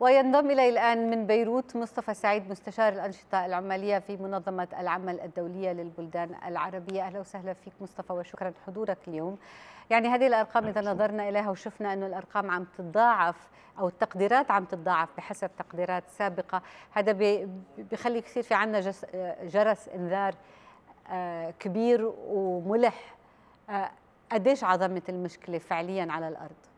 وينضم إلي الآن من بيروت مصطفى سعيد مستشار الأنشطة العمالية في منظمة العمل الدولية للبلدان العربية. أهلا وسهلا فيك مصطفى وشكرا لحضورك اليوم. يعني هذه الأرقام إذا نظرنا إليها وشفنا أنه الأرقام عم تتضاعف أو التقديرات عم تتضاعف بحسب تقديرات سابقة. هذا بيخلي كثير في عنا جرس إنذار كبير وملح. قديش عظمة المشكلة فعليا على الأرض؟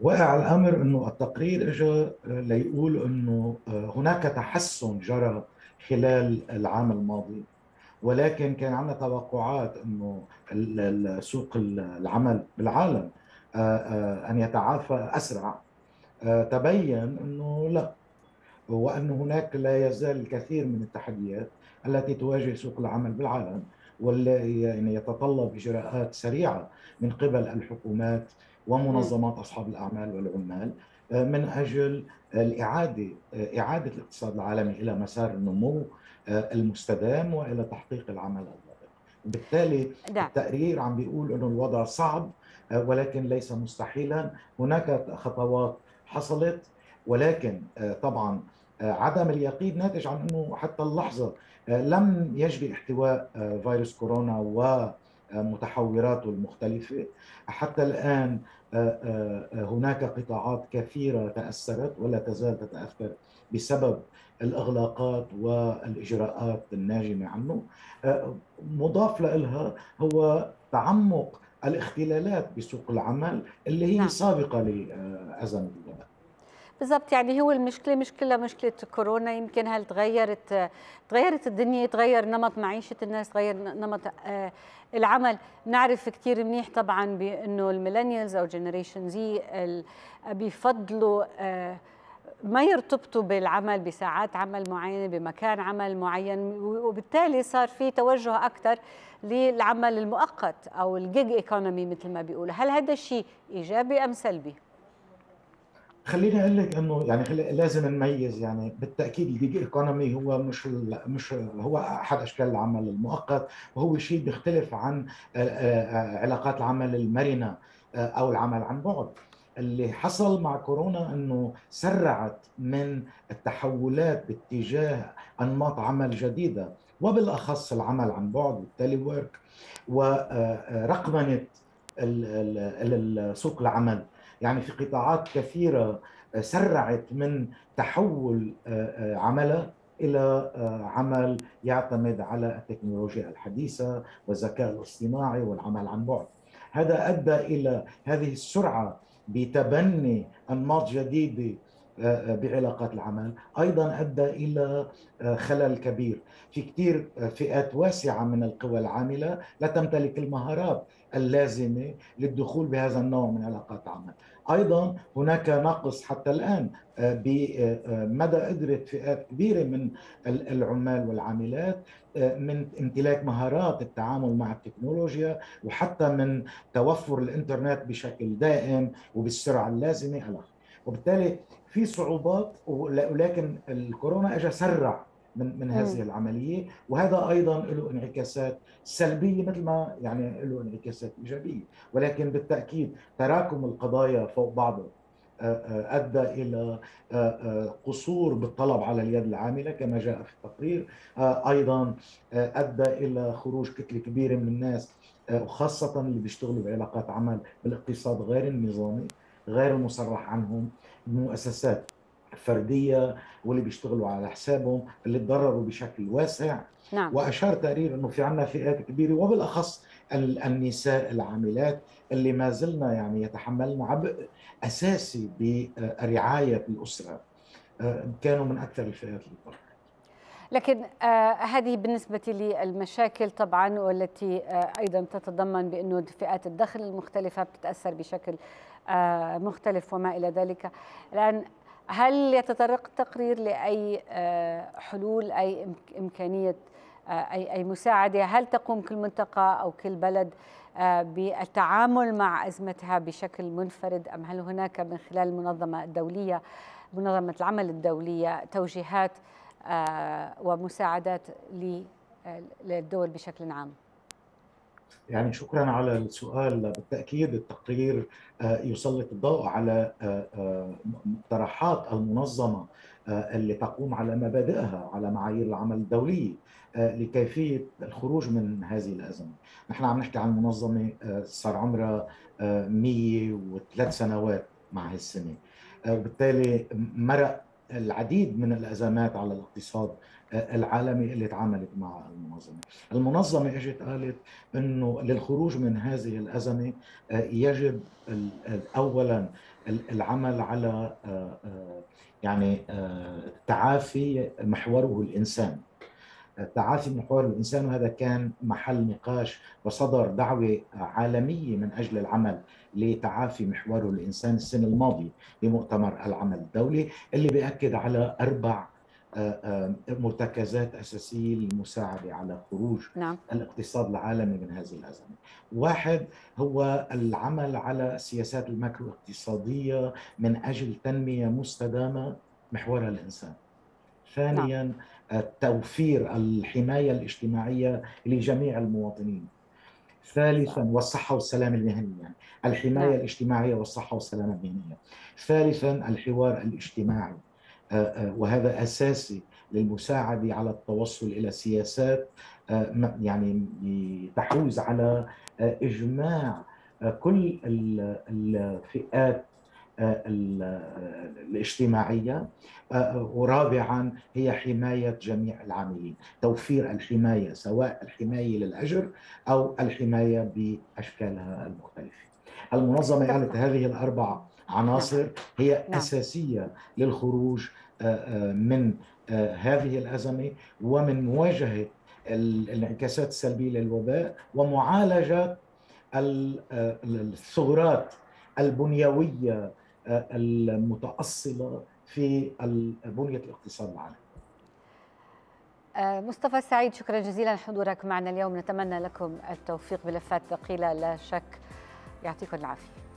واقع الأمر إنه التقرير اجى ليقول إنه هناك تحسن جرى خلال العام الماضي. ولكن كان عندنا توقعات إنه سوق العمل بالعالم أن يتعافى أسرع. تبين إنه لا وأن هناك لا يزال الكثير من التحديات التي تواجه سوق العمل بالعالم واللي يعني يتطلب إجراءات سريعة من قبل الحكومات ومنظمات أصحاب الأعمال والعمال آه، من أجل الإعادة آه، إعادة الاقتصاد العالمي إلى مسار النمو آه، المستدام وإلى تحقيق العمل الضائع. وبالتالي نعم. التقرير عم بيقول إنه الوضع صعب ولكن ليس مستحيلا، هناك خطوات حصلت ولكن طبعا عدم اليقين ناتج عن إنه حتى اللحظة لم يجري احتواء فيروس كورونا ومتحوراته المختلفة. حتى الآن آه، آه، هناك قطاعات كثيرة تأثرت ولا تزال تتأثر بسبب الإغلاقات والإجراءات الناجمة عنه. آه، مضاف لها هو تعمق الاختلالات بسوق العمل اللي هي نعم. سابقة لأزمة الوباء. بالضبط يعني هو المشكلة مش كلها مشكله كورونا يمكن هل تغيرت تغيرت الدنيا تغير نمط معيشة الناس تغير نمط آه، العمل. نعرف كثير منيح طبعا بأنه ال millennials أو Generation Z بيفضلوا آه، ما يرتبطوا بالعمل بساعات عمل معينة بمكان عمل معين وبالتالي صار في توجه أكثر للعمل المؤقت أو ال gig economy مثل ما بيقولوا. هل هذا الشيء إيجابي أم سلبي؟ خليني أقول لك إنه يعني لازم نميز يعني بالتأكيد ال gig economy هو مش مش هو أحد أشكال العمل المؤقت وهو شيء بيختلف عن آه، آه، علاقات العمل المرنة آه، أو العمل عن بعد. اللي حصل مع كورونا إنه سرعت من التحولات باتجاه أنماط عمل جديدة وبالأخص العمل عن بعد والتالي ورك ورقمنه سوق العمل. يعني في قطاعات كثيرة آه، سرعت من تحول آه، آه، عملها إلى عمل يعتمد على التكنولوجيا الحديثة والذكاء الاصطناعي والعمل عن بعد. هذا أدى إلى هذه السرعة بتبني أنماط جديدة بعلاقات العمل. أيضا أدى إلى خلل كبير. في كثير فئات واسعة من القوى العاملة لا تمتلك المهارات اللازمة للدخول بهذا النوع من علاقات العمل. أيضا هناك نقص حتى الآن آه، بمدى قدرت فئات كبيرة من العمال والعاملات آه، من امتلاك مهارات التعامل مع التكنولوجيا وحتى من توفر الإنترنت بشكل دائم وبالسرعة اللازمة وبالتالي في صعوبات ولكن الكورونا اجى سرع من من هذه العملية وهذا أيضا له انعكاسات سلبية مثل ما يعني له انعكاسات إيجابية. ولكن بالتأكيد تراكم القضايا فوق بعضها آه، آه، أدى إلى آه، قصور بالطلب على اليد العاملة كما جاء في التقرير. أيضا أدى إلى خروج كتله كبيره من الناس وخاصة اللي بيشتغلوا بعلاقات عمل بالاقتصاد غير النظامي غير المصرح عنهم. المؤسسات فردية واللي بيشتغلوا على حسابهم اللي تضرروا بشكل واسع. نعم. وأشار تقرير إنه في عندنا فئات كبيرة وبالأخص النساء العاملات اللي ما زلنا يعني يتحملن عبء أساسي برعاية الأسرة. آه، كانوا من أكثر الفئات اللي ضررت لكن آه هذه بالنسبة للمشاكل طبعا والتي آه أيضا تتضمن بأنه فئات الدخل المختلفة بتتأثر بشكل مختلف وما إلى ذلك. الآن هل يتطرق التقرير لأي آه، حلول أي إمكانية آه، أي أي مساعدة؟ هل تقوم كل منطقة أو كل بلد آه، بالتعامل مع أزمتها بشكل منفرد؟ أم هل هناك من خلال المنظمه الدوليه منظمة العمل الدولية توجيهات ومساعدات للدول بشكل عام؟ يعني شكرا على السؤال بالتأكيد التقرير آه، يسلط الضوء على آه، آه، مقترحات المنظمة اللي تقوم على مبادئها على معايير العمل الدوليه لكيفية الخروج من هذه الأزمة. نحن عم نحكي عن منظمة صار عمرها 103 سنوات مع هالسنه وبالتالي مرق العديد من الأزمات على الاقتصاد العالمي اللي تعاملت مع المنظمة. المنظمة إجت قالت إنه للخروج من هذه الأزمة يجب اولا العمل على يعني تعافي محوره الإنسان تعافي محور الإنسان وهذا كان محل نقاش وصدر دعوة عالمية من أجل العمل لتعافي محور الإنسان السنة الماضية بمؤتمر العمل الدولي اللي بيأكد على أربع آه، آه، مرتكزات أساسية للمساعدة على خروج نعم. الاقتصاد العالمي من هذه الأزمة. واحد هو العمل على السياسات الماكرو اقتصاديه من أجل تنمية مستدامة محورها الإنسان. ثانيا نعم. توفير الحماية الاجتماعية لجميع المواطنين. ثالثا والصحة والسلامه المهنية، يعني الحماية نعم. الاجتماعية والصحة والسلامه المهنية. ثالثا الحوار الاجتماعي آه، آه، وهذا أساسي للمساعدة على التوصل إلى سياسات آه، يعني تحوز على إجماع كل الفئات الاجتماعية ورابعا هي حماية جميع العاملين، توفير الحماية سواء الحماية للأجر أو الحماية بأشكالها المختلفة. المنظمة قالت هذه الأربع عناصر نعم. هي نعم. أساسية للخروج آه، آه، من آه، هذه الأزمة ومن مواجهة الانعكاسات السلبية للوباء ومعالجة الثغرات البنيوية المتأصلة في بنية الاقتصاد العالمي. مصطفى سعيد شكرا جزيلا لحضورك معنا اليوم نتمنى لكم التوفيق بلفات ثقيلة لا شك يعطيكم العافية.